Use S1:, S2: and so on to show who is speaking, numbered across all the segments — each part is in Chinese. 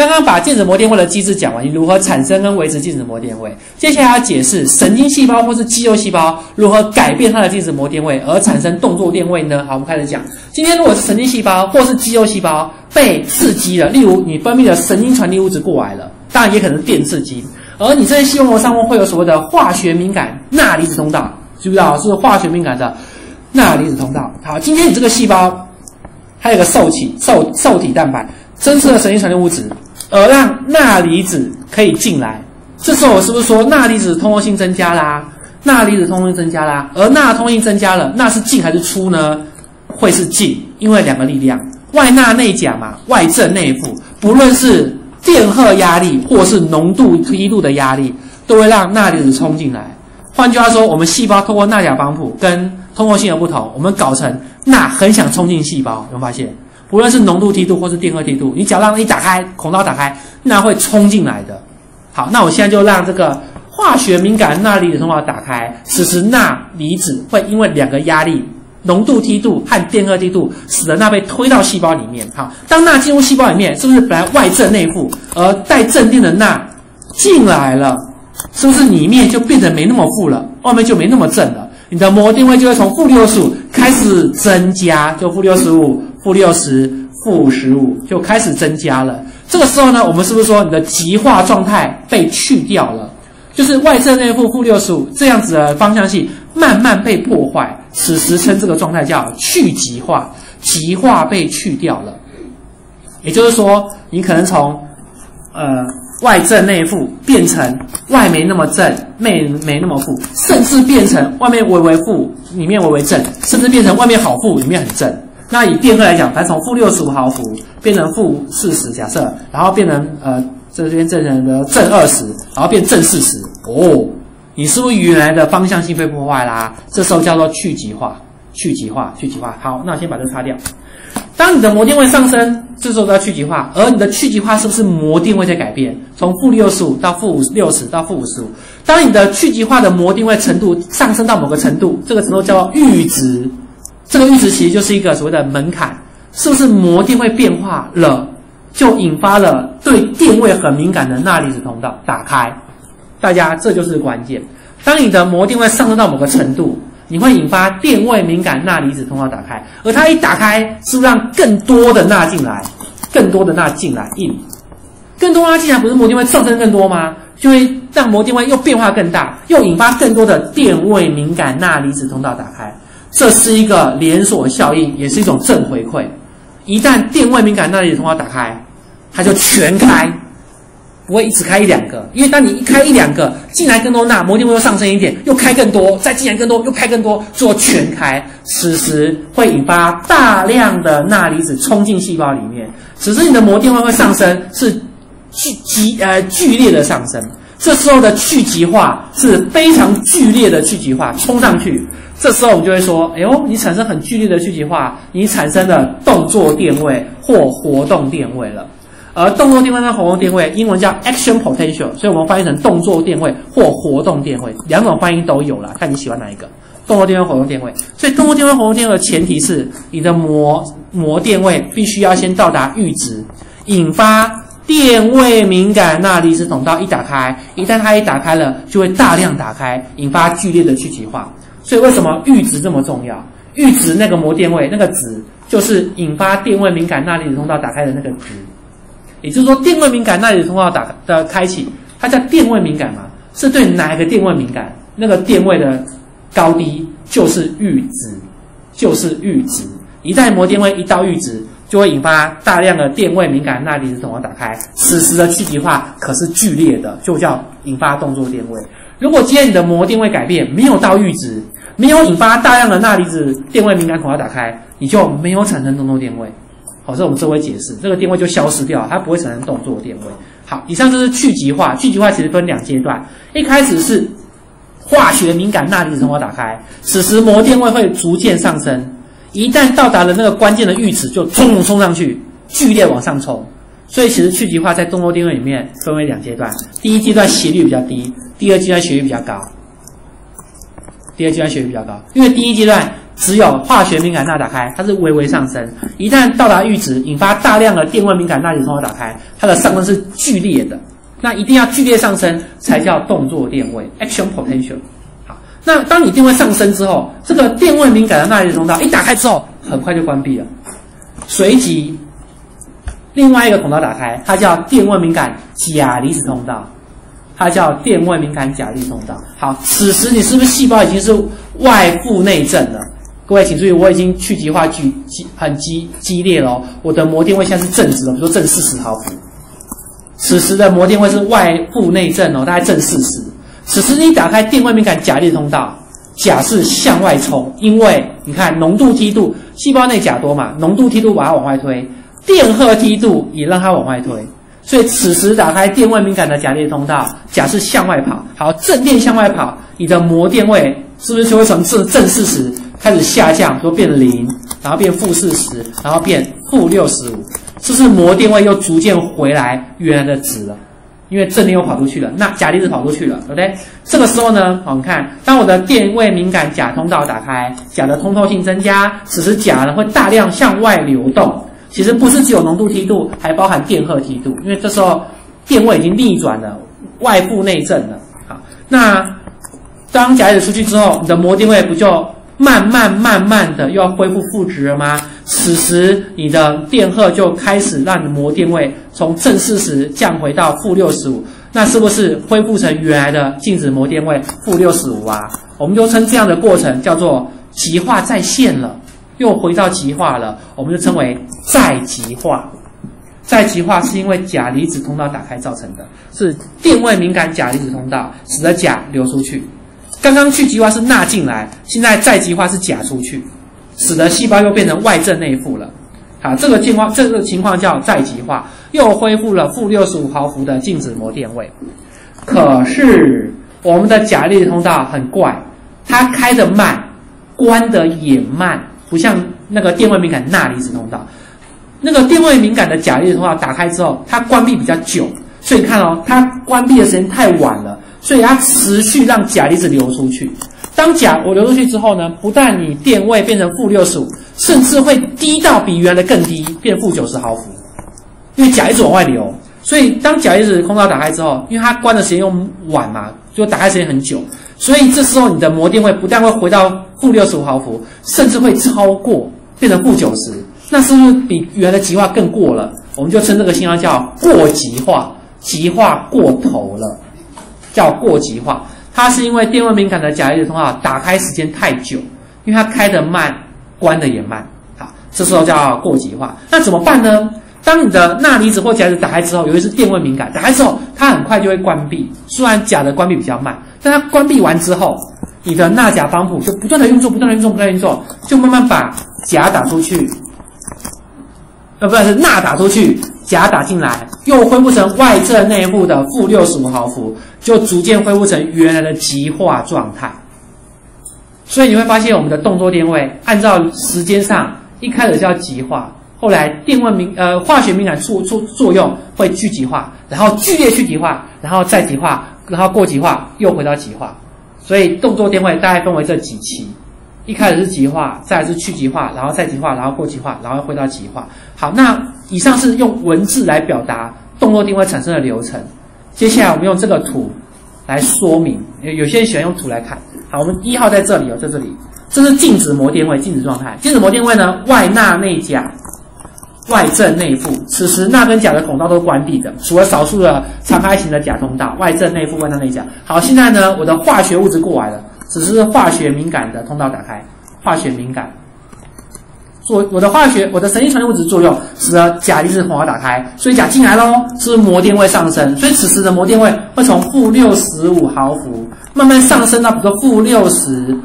S1: 刚刚把电子膜电位的机制讲完，你如何产生跟维持电子膜电位？接下来要解释神经细胞或是肌肉细胞如何改变它的电子膜电位而产生动作电位呢？好，我们开始讲。今天如果是神经细胞或是肌肉细胞被刺激了，例如你分泌的神经传递物质过来了，当然也可能是电刺激，而你这些细胞膜上会有所谓的化学敏感钠离子通道，知不知道？是化学敏感的钠离子通道。好，今天你这个细胞还有个受体受受体蛋白侦测了神经传递物质。而让钠离子可以进来，这时候我是不是说钠离子通过性增加啦？钠离子通过性增加啦，而钠通性增加了，钠是进还是出呢？会是进，因为两个力量，外钠内钾嘛，外正内负，不论是电荷压力或是浓度梯度的压力，都会让钠离子冲进来。换句话说，我们细胞通过钠钾帮浦跟通过性的不同，我们搞成钠很想冲进细胞，有没有发现？不论是浓度梯度或是电荷梯度，你只要让它一打开孔道打开，钠会冲进来的。好，那我现在就让这个化学敏感钠离子通道打开。此时钠离子会因为两个压力，浓度梯度和电荷梯度，使得钠被推到细胞里面。好，当钠进入细胞里面，是不是本来外正内负，而带正电的钠进来了，是不是里面就变得没那么负了，外面就没那么正了？你的膜定位就会从负六十五开始增加，就负六十五。负六十、负十五就开始增加了。这个时候呢，我们是不是说你的极化状态被去掉了？就是外侧内负负六十五这样子的方向性慢慢被破坏。此时称这个状态叫去极化，极化被去掉了。也就是说，你可能从呃外正内负变成外没那么正，内没那么负，甚至变成外面微微负，里面微微正，甚至变成外面好负，里面很正。那以电荷来讲，它从负六十五毫伏变成负四十，假设，然后变成呃这边正成的正二十，然后变正四十，哦，你是不是原来的方向性被破坏啦？这时候叫做去极化，去极化，去极化。好，那我先把这擦掉。当你的膜电位上升，这时候叫去极化，而你的去极化是不是膜电位在改变？从负六十五到负五六十到负五十五。当你的去极化的膜电位程度上升到某个程度，这个程度叫做阈值。这个阈值其实就是一个所谓的门槛，是不是膜电位变化了，就引发了对电位很敏感的钠离子通道打开？大家这就是关键。当你的膜电位上升到某个程度，你会引发电位敏感钠离子通道打开，而它一打开，是不是让更多的钠进来，更多的钠进来，in，更多钠进来，不是膜电位上升更多吗？就会让膜电位又变化更大，又引发更多的电位敏感钠离子通道打开。这是一个连锁效应，也是一种正回馈。一旦电位敏感钠离子通道打开，它就全开，不会一直开一两个。因为当你一开一两个，进来更多钠，膜电位又上升一点，又开更多，再进来更多，又开更多，做全开。此时会引发大量的钠离子冲进细胞里面。此时你的膜电位会上升，是剧极呃剧烈的上升。这时候的去极化是非常剧烈的去极化，冲上去。这时候我们就会说：“哎呦，你产生很剧烈的去极化，你产生了动作电位或活动电位了。而动作电位跟活动电位，英文叫 action potential，所以我们翻译成动作电位或活动电位，两种翻译都有了，看你喜欢哪一个。动作电位、活动电位。所以动作电位、活动电位的前提是你的膜膜电位必须要先到达阈值，引发电位敏感钠离子通道一打开，一旦它一打开了，就会大量打开，引发剧烈的去极化。”所以为什么阈值这么重要？阈值那个膜电位那个值，就是引发电位敏感钠离子通道打开的那个值。也就是说，电位敏感钠离子通道打的开启，它叫电位敏感嘛？是对哪一个电位敏感？那个电位的高低就是阈值，就是阈值。一旦膜电位一到阈值，就会引发大量的电位敏感钠离子通道打开。此时的去极化可是剧烈的，就叫引发动作电位。如果今天你的膜电位改变，没有到阈值。没有引发大量的钠离子电位敏感孔要打开，你就没有产生动作电位。好，这我们这会解释，这个电位就消失掉，它不会产生动作电位。好，以上就是去极化。去极化其实分两阶段，一开始是化学敏感钠离子通道打开，此时膜电位会逐渐上升，一旦到达了那个关键的阈值，就冲冲上去，剧烈往上冲。所以其实去极化在动作电位里面分为两阶段，第一阶段斜率比较低，第二阶段斜率比较高。第二阶段学率比较高，因为第一阶段只有化学敏感钠打开，它是微微上升。一旦到达阈值，引发大量的电位敏感钠离子通道打开，它的上升是剧烈的。那一定要剧烈上升才叫动作电位 （action potential）。好，那当你电位上升之后，这个电位敏感的钠离子通道一打开之后，很快就关闭了。随即，另外一个通道打开，它叫电位敏感钾离子通道。它叫电位敏感钾离子通道。好，此时你是不是细胞已经是外负内正了？各位请注意，我已经去极化举激很激激烈了，我的膜电位现在是正值了，比如说正四十毫伏。此时的膜电位是外负内正哦，大概正四十。此时你打开电位敏感钾离子通道，钾是向外冲，因为你看浓度梯度，细胞内钾多嘛，浓度梯度把它往外推，电荷梯度也让它往外推。所以此时打开电位敏感的钾离子通道，钾是向外跑，好，正电向外跑，你的膜电位是不是就会从正正四十开始下降，说变零，然后变负四十，然后变负六十五，是不是膜电位又逐渐回来原来的值了？因为正电又跑出去了，那钾离子跑出去了，对不对？这个时候呢，我们看，当我的电位敏感钾通道打开，钾的通透性增加，此时钾呢会大量向外流动。其实不是只有浓度梯度，还包含电荷梯度，因为这时候电位已经逆转了，外部内正了。好，那当钾离子出去之后，你的膜电位不就慢慢慢慢的又要恢复负值了吗？此时你的电荷就开始让你的膜电位从正四十降回到负六十五，那是不是恢复成原来的静止膜电位负六十五啊？我们就称这样的过程叫做极化再现了。又回到极化了，我们就称为再极化。再极化是因为钾离子通道打开造成的，是电位敏感钾离子通道使得钾流出去。刚刚去极化是钠进来，现在再极化是钾出去，使得细胞又变成外正内负了。好，这个情况这个情况叫再极化，又恢复了负六十五毫伏的静止膜电位。可是我们的钾离子通道很怪，它开的慢，关的也慢。不像那个电位敏感钠离子通道，那个电位敏感的钾离子通道打开之后，它关闭比较久，所以你看哦，它关闭的时间太晚了，所以它持续让钾离子流出去。当钾我流出去之后呢，不但你电位变成负六十五，甚至会低到比原来的更低，变负九十毫伏，因为钾一直往外流。所以当钾离子通道打开之后，因为它关的时间又晚嘛，就打开时间很久。所以这时候你的膜电位不但会回到负六十五毫伏，甚至会超过，变成负九十，那是不是比原来的极化更过了？我们就称这个信号叫过极化，极化过头了，叫过极化。它是因为电位敏感的钾离子通道打开时间太久，因为它开的慢，关的也慢，好，这时候叫过极化。那怎么办呢？当你的钠离子或钾离子打开之后，由于是电位敏感，打开之后它很快就会关闭。虽然钾的关闭比较慢，但它关闭完之后，你的钠钾帮浦就不断的运作，不断的运作，不断的运作，就慢慢把钾打出去，呃，不是钠打出去，钾打进来，又恢复成外正内部的负六十五毫伏，就逐渐恢复成原来的极化状态。所以你会发现，我们的动作电位按照时间上，一开始叫极化。后来电位敏呃化学敏感作作作用会聚极化，然后剧烈去极化，然后再极化，然后过极化又回到极化，所以动作电位大概分为这几期，一开始是极化，再是去极化，然后再极化，然后过极化，然后回到极化。好，那以上是用文字来表达动作电位产生的流程。接下来我们用这个图来说明，有有些人喜欢用图来看。好，我们一号在这里哦，在这里，这是静止膜电位，静止状态。静止膜电位呢，外钠内钾。外正内负，此时钠跟钾的孔道都关闭的，除了少数的敞开型的钾通道。外正内负，外钠内钾。好，现在呢，我的化学物质过来了，只是化学敏感的通道打开，化学敏感。做我的化学，我的神经传递物质作用，使得钾离子通道打开，所以钾进来喽，是膜电位上升，所以此时的膜电位会从负六十五毫伏慢慢上升到比如说负六十，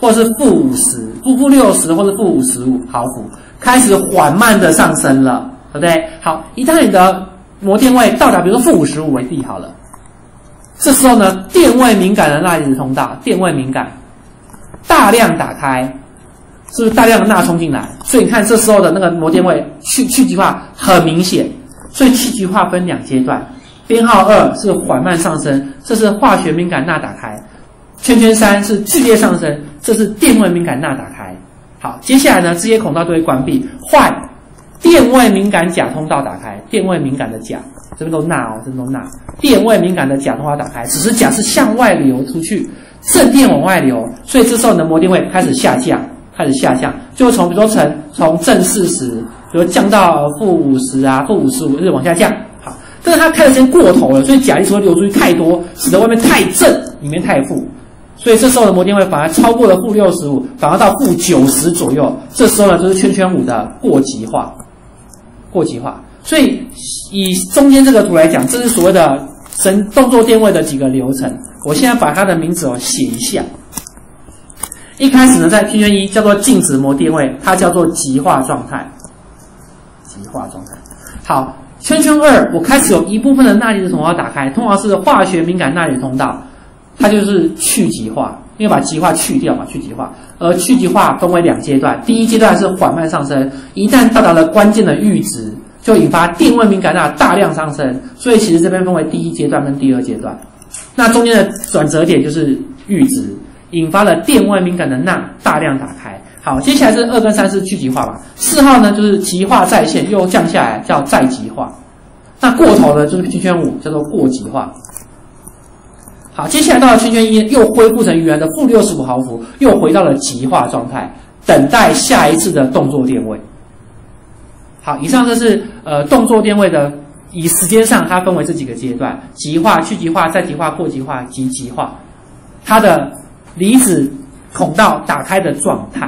S1: 或是负五十，负负六十或者负五十五毫伏。开始缓慢的上升了，对不对？好，一旦你的膜电位到达，比如说负五十五为例好了，这时候呢，电位敏感的钠离子通道，电位敏感，大量打开，是不是大量的钠冲进来？所以你看这时候的那个膜电位去去极化很明显，所以去极化分两阶段，编号二是缓慢上升，这是化学敏感钠打开；圈圈三是剧烈上升，这是电位敏感钠打开。好，接下来呢，这些孔道都会关闭，换电位敏感钾通道打开，电位敏感的钾，这边都钠哦，这边都钠，电位敏感的钾通道打开，只是钾是向外流出去，正电往外流，所以这时候你的膜电位开始下降，开始下降，就从比如说从从正四十，比如降到负五十啊，负五十五，一直往下降。好，但是它开的时间过头了，所以钾离子会流出去太多，使得外面太正，里面太负。所以这时候的膜电位反而超过了负六十五，反而到负九十左右。这时候呢，就是圈圈五的过极化，过极化。所以以中间这个图来讲，这是所谓的神动作电位的几个流程。我现在把它的名字哦写一下。一开始呢，在圈圈一叫做静止膜电位，它叫做极化状态，极化状态。好，圈圈二，我开始有一部分的钠离子通道打开，通常是化学敏感钠离子通道。它就是去极化，因为把极化去掉嘛，去极化。而去极化分为两阶段，第一阶段是缓慢上升，一旦到达了关键的阈值，就引发电位敏感钠大量上升。所以其实这边分为第一阶段跟第二阶段。那中间的转折点就是阈值，引发了电位敏感的钠大量打开。好，接下来是二跟三是去极化吧。四号呢就是极化再现又降下来，叫再极化。那过头呢就是圈圈五，叫做过极化。好，接下来到了圈圈一，又恢复成原来的负六十五毫伏，又回到了极化状态，等待下一次的动作电位。好，以上这是呃动作电位的，以时间上它分为这几个阶段：极化、去极化、再极化、过极化及极化，它的离子孔道打开的状态。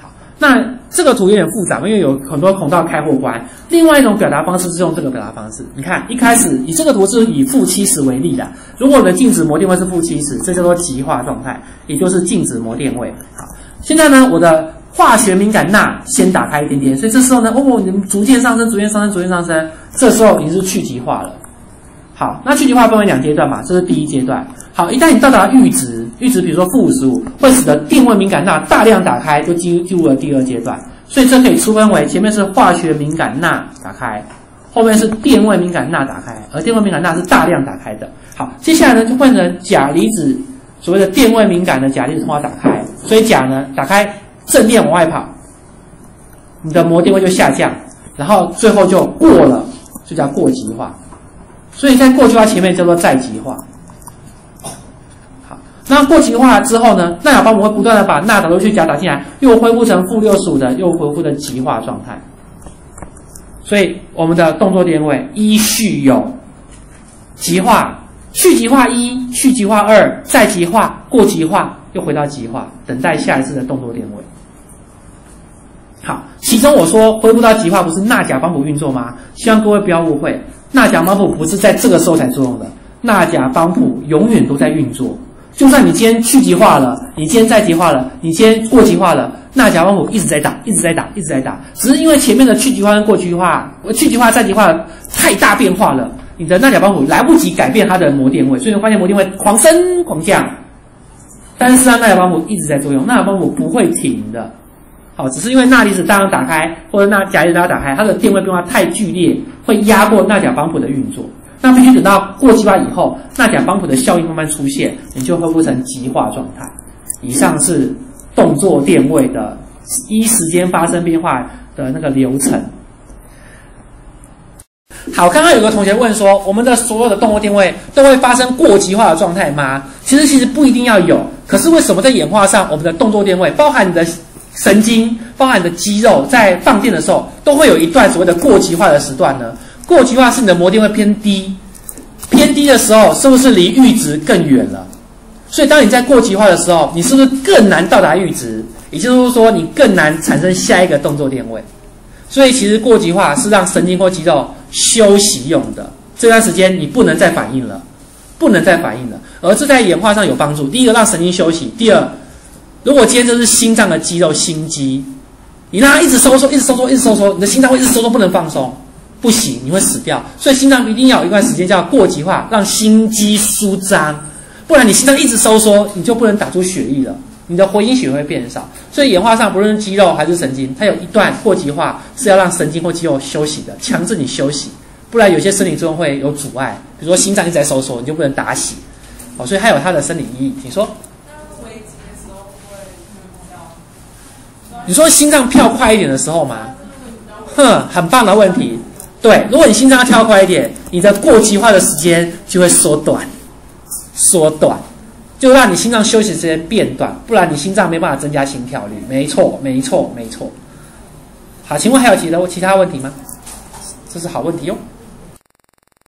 S1: 好，那。这个图有点复杂，因为有很多孔道开或关。另外一种表达方式是用这个表达方式。你看，一开始以这个图是以负七十为例的。如果我的静止膜电位是负七十，这叫做极化状态，也就是静止膜电位。好，现在呢，我的化学敏感钠先打开一点点，所以这时候呢，哦，你们逐渐上升，逐渐上升，逐渐上升，这时候已经是去极化了。好，那去极化分为两阶段嘛，这是第一阶段。好，一旦你到达阈值，阈值比如说负五十五，会使得电位敏感钠大量打开，就进入进入了第二阶段。所以这可以区分为前面是化学敏感钠打开，后面是电位敏感钠打开，而电位敏感钠是大量打开的。好，接下来呢就换成钾离子，所谓的电位敏感的钾离子通道打开，所以钾呢打开正电往外跑，你的膜电位就下降，然后最后就过了，就叫过极化。所以在过极化前面叫做再极化。那过极化之后呢？钠钾帮我会不断的把钠导出去，钾打进来，又恢复成负六十五的，又恢复的极化状态。所以我们的动作电位一序有极化、去极化一、去极化二、再极化、过极化，又回到极化，等待下一次的动作电位。好，其中我说恢复到极化不是钠钾帮补运作吗？希望各位不要误会，钠钾帮补不是在这个时候才作用的，钠钾帮补永远都在运作。就算你今天去极化了，你今天再极化了，你今天过极化了，钠钾帮浦一直在打，一直在打，一直在打，只是因为前面的去极化跟过极化，去极化再极化太大变化了，你的钠钾帮浦来不及改变它的膜电位，所以你发现膜电位狂升狂降。但是啊，钠钾帮浦一直在作用，钠钾帮浦不会停的。好，只是因为钠离子大量打开，或者钠钾离子大量打开，它的电位变化太剧烈，会压过钠钾帮浦的运作。那必须等到过极化以后，钠钾帮浦的效应慢慢出现，你就恢复成极化状态。以上是动作电位的一时间发生变化的那个流程。好，刚刚有个同学问说，我们的所有的动作电位都会发生过极化的状态吗？其实其实不一定要有，可是为什么在演化上，我们的动作电位，包含你的神经，包含你的肌肉，在放电的时候，都会有一段所谓的过极化的时段呢？过极化是你的膜电位偏低，偏低的时候，是不是离阈值更远了？所以当你在过极化的时候，你是不是更难到达阈值？也就是说，你更难产生下一个动作电位。所以其实过极化是让神经或肌肉休息用的。这段时间你不能再反应了，不能再反应了。而这在演化上有帮助。第一个让神经休息，第二，如果今天这是心脏的肌肉心肌，你让它一直收缩，一直收缩，一直收缩，你的心脏会一直收缩，不能放松。不行，你会死掉。所以心脏一定要有一段时间叫过极化，让心肌舒张，不然你心脏一直收缩，你就不能打出血液了，你的回音血会变少。所以演化上，不论是肌肉还是神经，它有一段过极化是要让神经或肌肉休息的，强制你休息，不然有些生理作用会有阻碍，比如说心脏一直在收缩，你就不能打血。哦，所以它有它的生理意义。你说。你说心脏跳快一点的时候吗？哼，很棒的问题。对，如果你心脏要跳快一点，你的过激化的时间就会缩短，缩短，就让你心脏休息时间变短，不然你心脏没办法增加心跳率。没错，没错，没错。好，请问还有其他其他问题吗？这是好问题哟。